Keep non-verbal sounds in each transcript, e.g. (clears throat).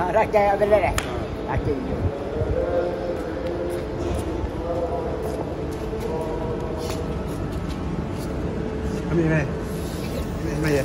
Ah, rakyat apa dah? Rakyat. Ambil mai. Ambil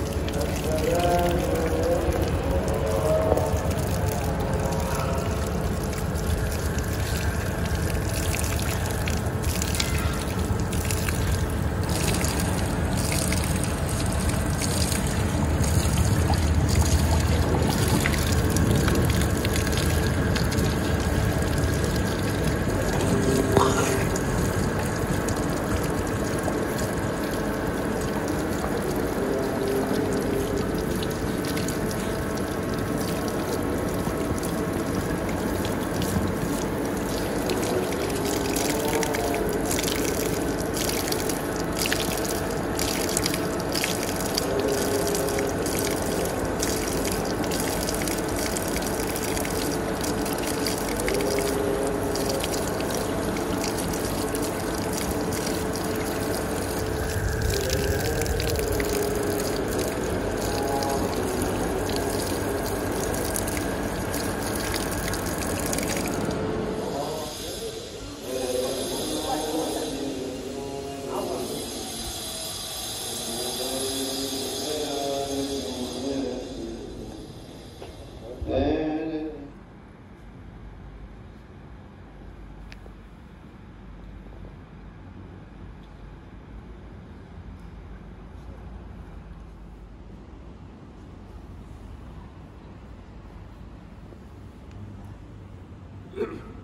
Mm-hmm. (clears throat)